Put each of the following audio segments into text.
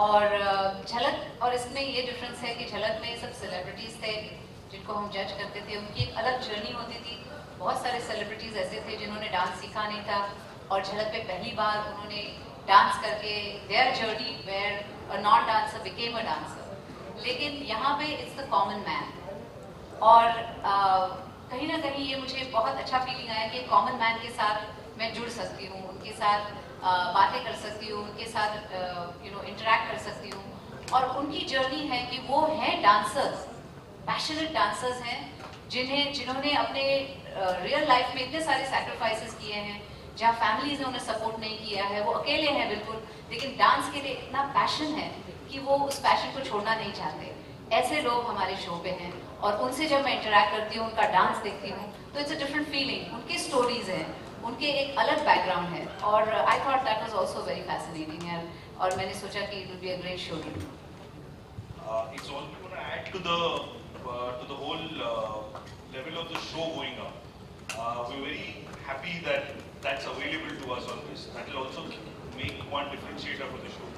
और झलक, और इसमें ये डिफरेंस है कि झलक में सब सेलिब्रिटीज थे जिनको हम जज करते थे, उनकी एक अलग जर्नी होती थी। बहुत सारे सेलिब्रिटीज ऐसे थे जिन्होंने डांस सीखा नहीं था, और झलक पे पहली बार उन्होंने डांस करके their journey where a non dancer became a dancer लेकिन यहाँ पे इट्स द कॉमन मैन और कहीं ना कहीं ये मुझे बहुत अच्छा फीलिंग आया कि कॉमन मैन के साथ मैं जुड़ सकती हूँ, उनके साथ बातें कर सकती हूँ, उनके साथ यू नो इंटरेक्ट कर सकती हूँ। और उनकी जर्नी है कि वो हैं डांसर्स पैशनेट डांसर्स हैं, जिन्हें, जिन्होंने अपने रियल लाइफ में इतने सारे सैक्रिफाइसेस किए हैं, जहाँ फैमिलीज़ ने उन्हें सपोर्ट नहीं किया है। वो अकेले हैं बिल्कुल, लेकिन डांस के लिए इतना पैशन है कि वो उस पैशन को छोड़ना नहीं चाहते। ऐसे लोग हमारे शो पे हैं और उनसे जब मैं इंटरेक्ट करती हूँ, उनका डांस देखती हूँ तो इट्स अ डिफरेंट फीलिंग उनकी स्टोरीज हैं। उनके एक अलग बैकग्राउंड है और I thought that was also very fascinating and और मैंने सोचा कि it will be a great show it's also gonna add to the to the whole level of the show going up we are very happy that that's available to us on this that will also make one differentiator for the show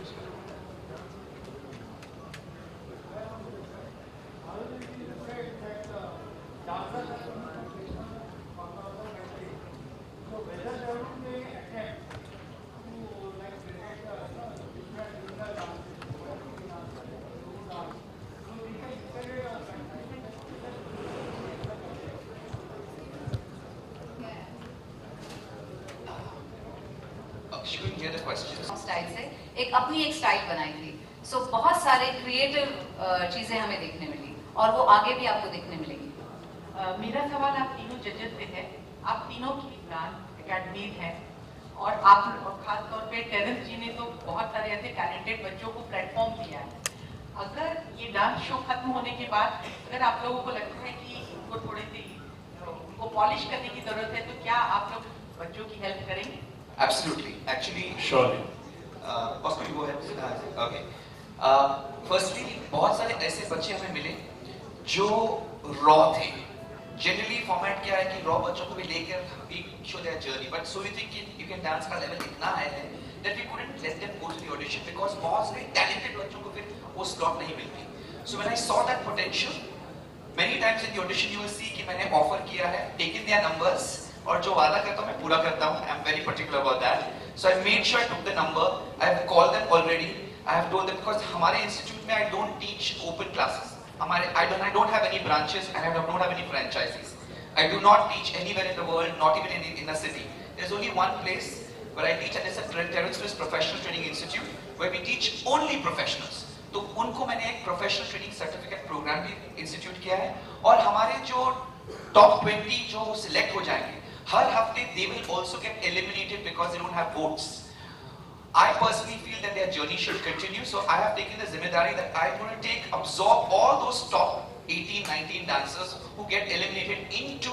Gracias. Style से एक अपनी एक style बनाई थी। सो so, बहुत सारे creative चीज़ें हमें देखने मिली और वो आगे भी आपको देखने मिलेंगी। अ, मेरा सवाल आप तीनों जजेस से है। आप तीनों की ब्रांड एकेडमीज हैं और आप और खास तौर पे टेरेंस जी ने तो बहुत सारे ऐसे टैलेंटेड बच्चों को प्लेटफॉर्म दिया है। अगर ये डांस शो खत्म होने के बाद अगर आप लोगों को लगता है कि उनको थोड़ी सी उनको पॉलिश करने की ज़रूरत है तो क्या आप लोग बच्चों की हेल्प करेंगे? Absolutely. Actually, Surely. Uh, Bosco, you go ahead. Uh, बहुत सारे ऐसे बच्चे हमें मिले जो रॉ थे। जनरली फॉर्मेट क्या है कि रॉ बच्चों को भी लेकर we show their journey but so you think you can dance का लेवल इतना हाई है that we couldn't let them go to the audition because बहुत सारे टैलेंटेड बच्चों को फिर वो स्लॉट नहीं मिलती so when I saw that potential many times in the audition you will see कि मैंने ऑफ़र किया है टेकन देयर नंबर्स और जो वादा करता हूँ मैं पूरा करता हूँ। I am very particular about that so I made sure I took the number I have called them already I have told them because हमारे इंस्टीट्यूट में I don't teach open classes हमारे I don't I don't have any branches and I don't have any franchisees I do not teach anywhere in the world, not even in, in a city. There's only one place where I teach, and it's a Terence Lewis Professional Training Institute, where we teach only professionals. तो उनको मैंने एक professional training certificate program भी institute किया है और हमारे जो टॉप 20 जो सिलेक्ट हो जाएँगे Har Hafte, they will also get eliminated because they don't have votes. I personally feel that their journey should continue, so I have taken the zimmedari that I'm going to take, absorb all those top 18, 19 dancers who get eliminated into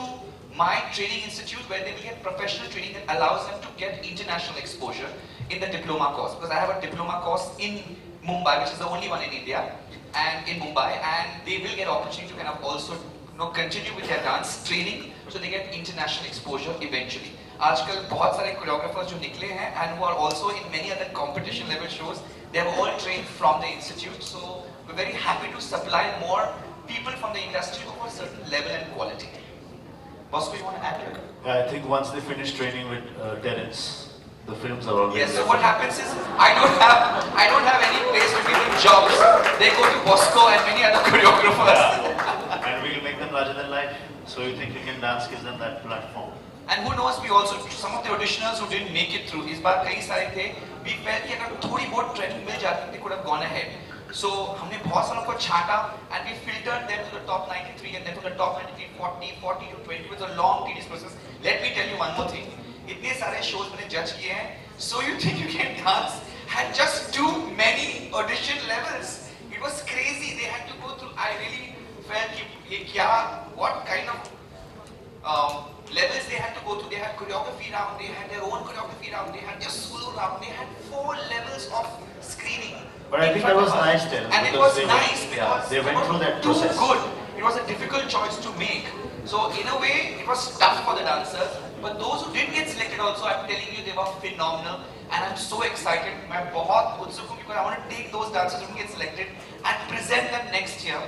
my training institute where they will get professional training that allows them to get international exposure in the diploma course. Because I have a diploma course in Mumbai, which is the only one in India, and in Mumbai, and they will get opportunity to kind of also you know, continue with their dance training, so they get international exposure eventually. आजकल बहुत सारे choreographers जो निकले हैं and who are also in many other competition level shows, they have all trained from the institute. So we're very happy to supply more people from the industry of a certain level and quality. Bosco, you want to add to it? I think once they finish training with uh, Terence, the films are already Yes, so there. what happens is I don't have I don't have any place to give them jobs. They go to Bosco and many other choreographers. and we'll make them larger than life. So you think you can dance gives them that platform. And who knows, we also some of the auditioners who didn't make it through. इस बार कई सारे थे. We felt कि अगर थोड़ी बहुत training मिल जाती, they could have gone ahead. So हमने बहुत सारों को छांटा and we filtered them to the top 93 and then to the top 93, 40, 40 to 20. It was a long tedious process. Let me tell you one more thing. इतने सारे shows मैंने judge किए हैं. So you think you can dance had just too many audition levels. It was crazy. They had to go through. I really where Kya, what kind of um, levels they had to go through. They had choreography round, they had their own choreography round, they had their solo round, they had four levels of screening. But I think that was nice then. And it was nice went, because yeah, they went through that process. Too good. It was a difficult choice to make. So in a way, it was tough for the dancers. But those who didn't get selected also, I'm telling you, they were phenomenal. And I'm so excited. I'm very because I want to take those dancers who didn't get selected and present them next year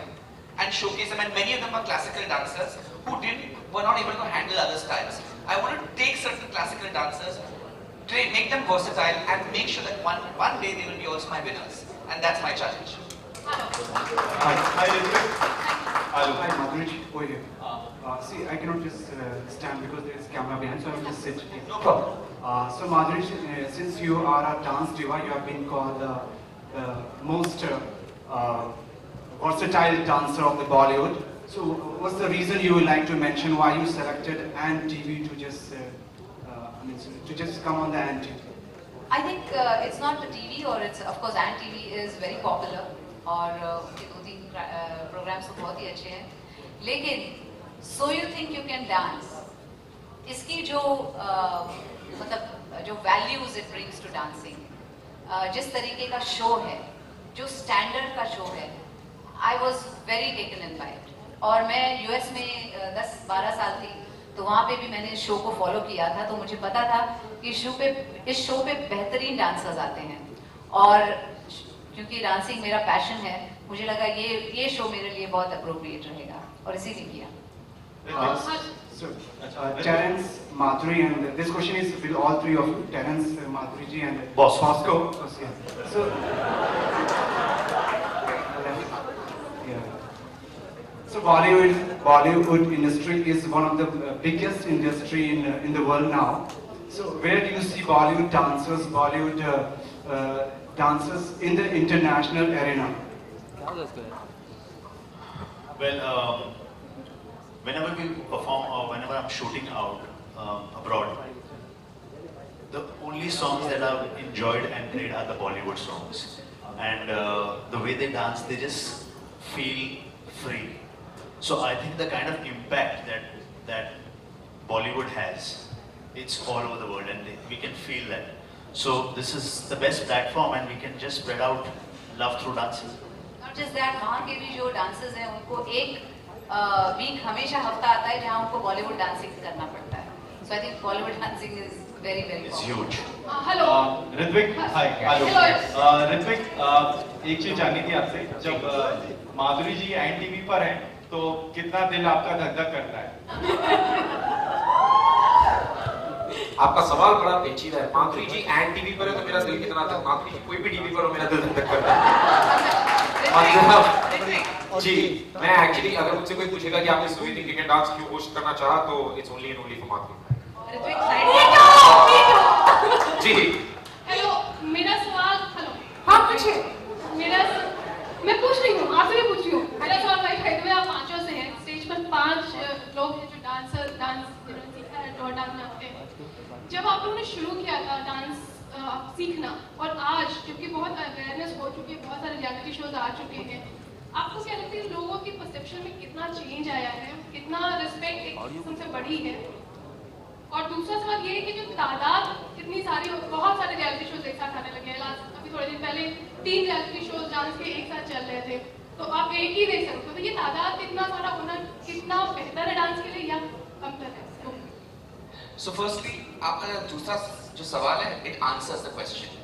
and showcase them. And many of them are classical dancers who didn't were not able to handle other styles. I want to take certain classical dancers, train, make them versatile, and make sure that one one day they will be also my winners. And that's my challenge. Hi, hi, Ritwik. Hello. Hi, Madhuri. Over here. Uh, see, I cannot just uh, stand because there is camera behind, so I will just sit here. No problem. Uh, so, Madhuri, uh, since you are a dance diva, you have been called the uh, most uh, uh, versatile dancer of the Bollywood. So, what's the reason you would like to mention why you selected Ant TV to just, uh, uh, I mean, to just come on the Ant TV? I think uh, it's not the TV or it's of course Ant TV is very popular और uh, उनके दो तीन programmes तो बहुत ही अच्छे हैं लेकिन so you think you can dance इसकी जो uh, मतलब जो values it brings to dancing जिस तरीके का शो है जो स्टैंडर्ड का शो है I was very taken in by it और मैं यूएस में uh, 10-12 साल थी तो वहाँ पे भी मैंने इस शो को फॉलो किया था तो मुझे पता था कि शो पे इस शो पे बेहतरीन डांसर्स आते हैं। और क्योंकि डांसिंग मेरा पैशन है मुझे लगा ये ये शो मेरे लिए बहुत अप्रोप्रिएट रहेगा और इसीलिए किया। Uh, uh, Terence, Madhuri, and this question is with all three of you, Terence, uh, Madhuri ji, and Boss. Bosco. So, So Bollywood, Bollywood industry is one of the uh, biggest industry in uh, in the world now. So where do you see Bollywood dancers, Bollywood uh, uh, dancers in the international arena? Well, um, whenever we perform or whenever I'm shooting out um, abroad, the only songs that I've enjoyed and played are the Bollywood songs. And uh, the way they dance, they just feel free. So I think the kind of impact that that Bollywood has, it's all over the world, and they, we can feel that. So this is the best platform, and we can just spread out love through dancing. Not just that वहाँ के भी जो dancers हैं उनको एक week हमेशा हफ्ता आता है जहाँ उनको बॉलीवुड डांसिंग करना पड़ता है so I think Bollywood dancing is very very It's huge. Hello Uh, Hrithik hi hello Hello. Hrithik uh, एक चीज जाननी थी आपसे जब uh, Madhuri ji N TV पर हैं तो कितना दिल आपका धक धक करता है? आपका सवाल बड़ा पेचीदा है। माधुरी जी एंड टीवी पर है तो मेरा दिल कितना तक माधुरी जी कोई भी टीवी पर हो मेरा दिल धक करता है। जी मैं एक्चुअली अगर मुझसे कोई पूछेगा कि आपने सुई थी क्रिकेट डांस क्यों होस्ट करना चाहा तो it's only and only for Madhuri. Ji hello मेरा सवाल हेलो हाँ पूछिए मेरा मैं पूछ रही हूँ आपसे भी पूछ रही हूँ मेरा सवाल भाई भाई में आप पाँचों से हैं स्टेज पर पाँच अ, लोग हैं जो डांसर डांस जिन्होंने सीखा है और डांस जानते हैं जब आप लोगों ने शुरू किया था डांस सीखना और आज जबकि बहुत अवेयरनेस हो चुकी है बहुत सारे रियलिटी शोज़ आ चुके हैं आपको क्या लगता है लोगों के परसेप्शन में कितना चेंज आया है? कितना रिस्पेक्ट एक किस्म से बढ़ी है? और दूसरा सवाल ये है कि जो तादाद इतनी सारी बहुत सारे रियलिटी शोज़ एक साथ आने लगे हैं। लास्ट अभी थोड़े दिन पहले तीन रियलिटी शोज़ डांस के एक साथ चल रहे थे। तो आप एक ही देख सकते हो। तो ये तादाद इतना सारा होना कितना बेहतर है डांस के लिए या कमतर है? So firstly, आपका दूसरा जो सवाल है इट आंसर्स द क्वेश्चन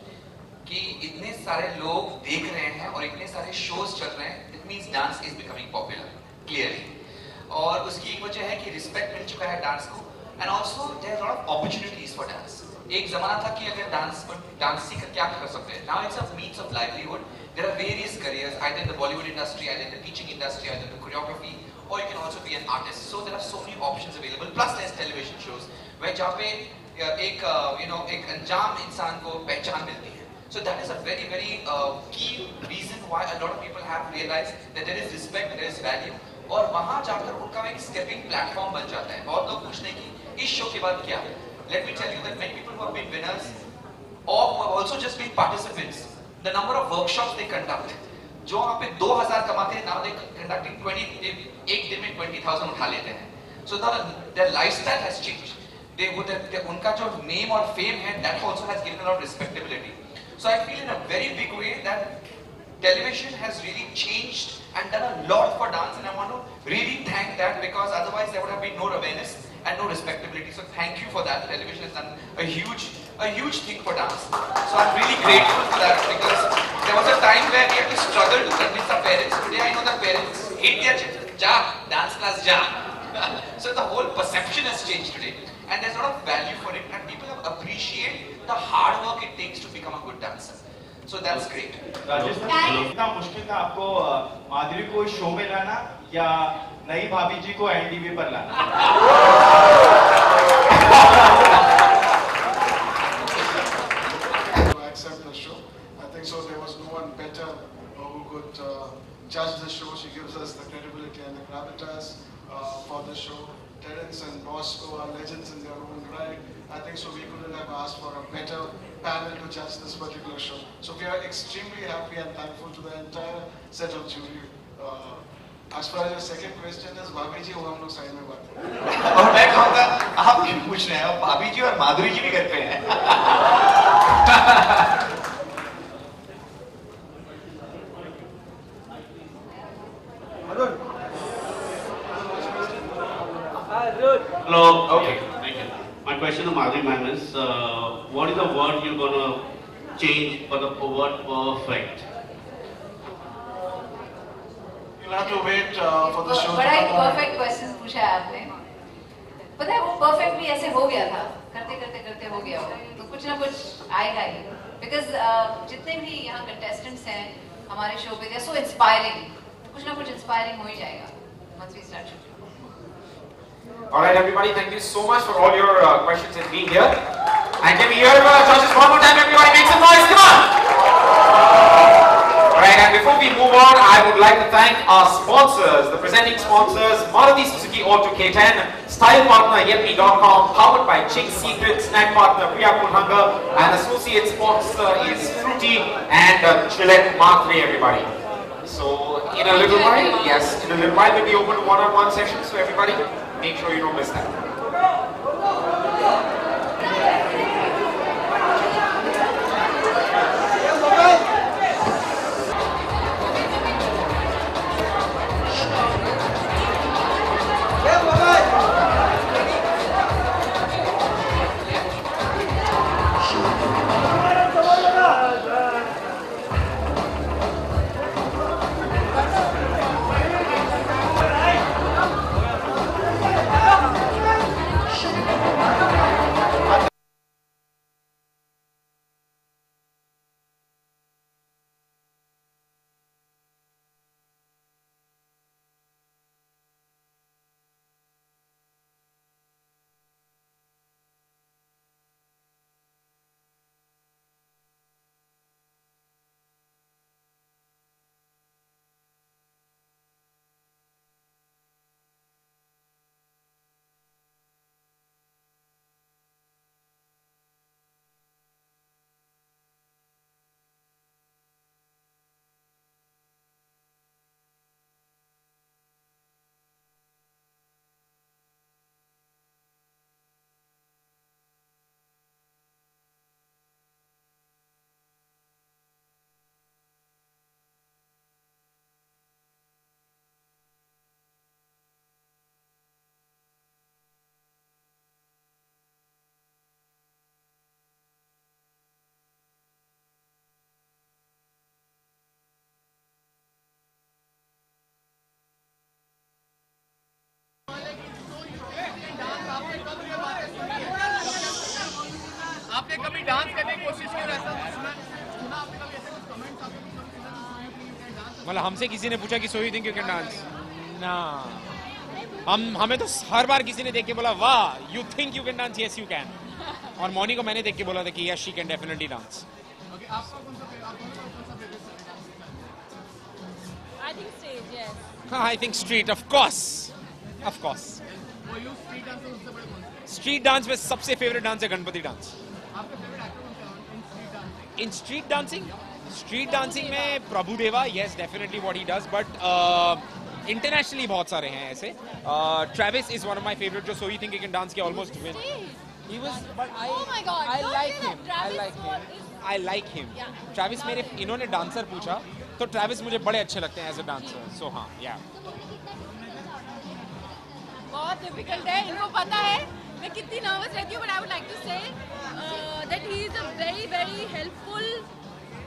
कि इतने सारे लोग देख रहे हैं और इतने सारे शोज़ चल रहे हैं it means dance is becoming popular clearly और उसकी एक वजह है कि रिस्पेक्ट मिल चुका है डांस को and also there are lot of opportunities for dance एक जमाना था कि अगर डांस डांस सीख क्या कर सकते हैं? Now it's a means of livelihood there are various careers Bollywood industry either in the teaching industry either in the choreography or you can also be an artist. So there are so many options available plus there's television shows. वह जहाँ पे एक uh, you know एक अंजाम इंसान को पहचान मिलती है। So that is a very very key reason why a lot of people have realise that there is respect there is value और वहाँ जाकर उनका एक स्टेपिंग प्लेटफॉर्म बन जाता है। बहुत लोग पूछते हैं इस शो के बाद क्या let me tell you that many people who have been winners और also just been participants the number of workshops they conduct जो वहाँ पे 2000 कमाते हैं नाउ दे कंडक्टिंग 20 एक दिन में 20000 उठा लेते हैं। So the lifestyle has changed they would have, they, उनका जो name और fame है that also has given a lot of respectability so I feel in a very big way that television has really changed and done a lot for dance, and I want to really thank that because otherwise there would have been no awareness and no respectability. So thank you for that. Television has done a huge, a huge thing for dance. So I'm really grateful for that because there was a time where we had to struggle to convince our parents. Today I know that parents hate their children. Ja, dance class, ja. so the whole perception has changed today. And there's a lot of value for it and people have appreciate the hard work it takes to become a good dancer. So that's great. कितना मुश्किल था आपको अ, माधुरी को show में लाना या नई भाभी जी को एनटीवी पर लाना to accept the show. I think so there was no one better uh, who could uh, judge the show. She gives us the credibility and the gravitas uh, for the show. Terence and Bosco are legends in their own right. I think so we couldn't have asked for a better panel to judge this particular show. So we are extremely happy and thankful to the entire set of jury. Uh, as far as your second question is, भाभी जी वो हम लोग side में बात करें। और मैं कहूँगा आप क्यों पूछ रहे हैं भाभी जी और माधुरी जी भी घर पे हैं Hello. Okay. Thank you. My question to Madhuri ma'am is, uh, what is the word you're gonna change for the word perfect? You'll have to wait uh, for the show बड़ा ही come on. पूछा है आपने पता है वो perfect भी ऐसे हो गया था करते करते करते हो गया वो तो कुछ ना कुछ आएगा ही बिकॉज़ जितने भी यहाँ कंटेस्टेंट्स हैं हमारे शो पे दे सो इंस्पायरिंग कुछ ना कुछ इंस्पायरिंग हो ही जाएगा once we start shooting All right, everybody, thank you so much for all your uh, questions and being here. And can we hear uh, one more time? Everybody, make some noise. Come on. All right, and before we move on, I would like to thank our sponsors, the presenting sponsors, Maruti Suzuki Auto K10, style partner Yepme.com, powered by Chick Secret, snack partner Priya Kulhanga, and associate sponsor is Fruity and uh, Gillette everybody. So, in a little while, yes, in a little while, we'll be open one-on-one sessions, so everybody, make sure you don't miss that. मतलब हमसे किसी ने पूछा कि so you think you can dance ना। हम हमें तो हर बार किसी ने देख के बोला वाह you think you can dance yes you can और मौनी को मैंने देख के बोला था कि yes she can definitely dance है. I think street of course of course street dance उससे बड़े कौन से? स्ट्रीट डांस में सबसे फेवरेट डांस है गणपति डांस आपका फेवरेट एक्टर कौन सा है? In street dancing in street dancing में Prabhudeva yes definitely what he does but internationally बहुत सारे हैं ऐसे। Travis is one of my favourite जो so you think you can dance के almost win he was but I Oh my God, लाइक you know him I Travis लाइक Scott him I like him Travis मेरे इन्होंने dancer पूछा तो Travis मुझे बड़े अच्छे लगते हैं एज अ डांसर सो हाँ या बहुत डिफ़िकल्ट है इनको पता है। मैं कितनी नर्वस रहती हूँ but I would like to say that he is a very very helpful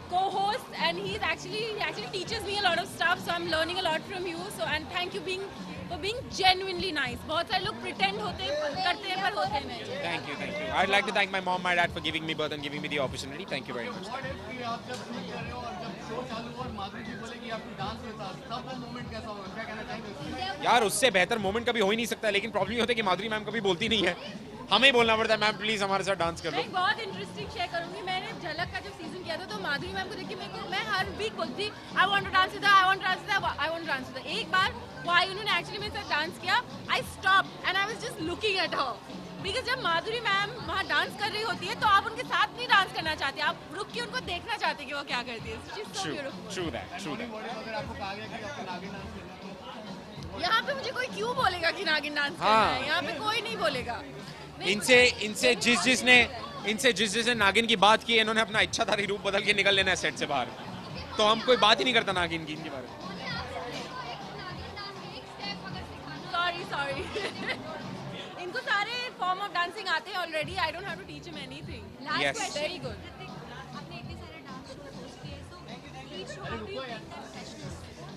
co-host and he's actually he actually teaches me a lot of stuff so I'm learning a lot from you so and thank you being for being genuinely nice बहुत सारे लोग pretend होते हैं करते हैं पर होते नहीं Thank you, thank you. I'd like to thank my mom, my dad for giving me birth and giving me the opportunity. Thank you very much. What if कि आप जब शुरू कर रहे हो और जब शो चालू हुआ और माधुरी जी बोले कि आपकी डांस के साथ तब वो मोमेंट कैसा होगा क्या कहना चाहेंगे उसमें? यार उससे बेहतर मोमेंट कभी हो ही नहीं सकता लेकिन प्रॉब्लम ये होता है कि माधुरी मैम कभी बोलती नहीं है हमें ही बोलना पड़ता है मैम प्लीज़ हमारे साथ डांस कर लो. बहुत इंटरेस्टिंग शेयर करूँगी। मैंने झलक का जब सीज़न किया था तो माधुरी मैम को देख के मेरे को मैं हर वीक बोलती I want to dance with I want to dance with I want to dance with एक बार वो आई उन्होंने एक्चुअली मेरे साथ डांस किया I stop and I was just looking at her because जब माधुरी मैम वहाँ डांस कर रही होती है तो आप उनके साथ नहीं डांस करना चाहते आप रुक के उनको देखना चाहते कि वो क्या करती है। डांस यहाँ पे मुझे कोई क्यों बोलेगा कि नागिन डांस करना हाँ। है? यहाँ पे कोई नहीं बोलेगा। इनसे इनसे जिस जिसने इनसे जिस जिसने नागिन की बात की इन्होंने अपना इच्छाधारी रूप बदल के निकल लेना है सेट से बाहर। तो हम कोई बात ही नहीं करता नागिन की इनके बारे में। सॉरी सॉरी इनको सारे फॉर्म ऑफ़ डांसिंग आते हैं already I don't have to teach him anything Yes. Very good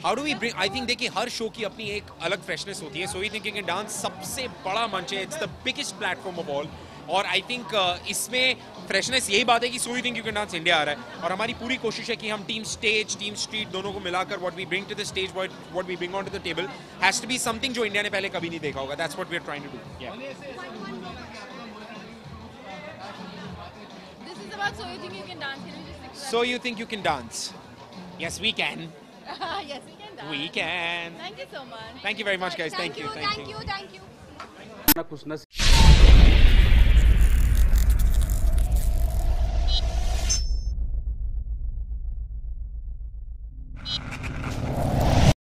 how do we bring I think देखिए हर शो की अपनी एक अलग फ्रेशनेस होती है। So we thinking in dance सबसे बड़ा मंच है। It's the biggest platform of all और आई थिंक इसमें फ्रेशनेस यही बात है कि so think you can dance India आ रहा है। और हमारी पूरी कोशिश है कि हम टीम स्टेज टीम स्ट्रीट दोनों को मिलाकर what we bring to the stage what we bring on to the table has to be something जो इंडिया ने पहले कभी नहीं देखा होगा। That's what we are trying to do yeah this is about so you think you can dance can you just So you think you can dance? Yes, we can. yes, we can dance. We can. Thank you so much. Thank you very much, guys. Thank, thank you, you. Thank you. Thank you. Thank you.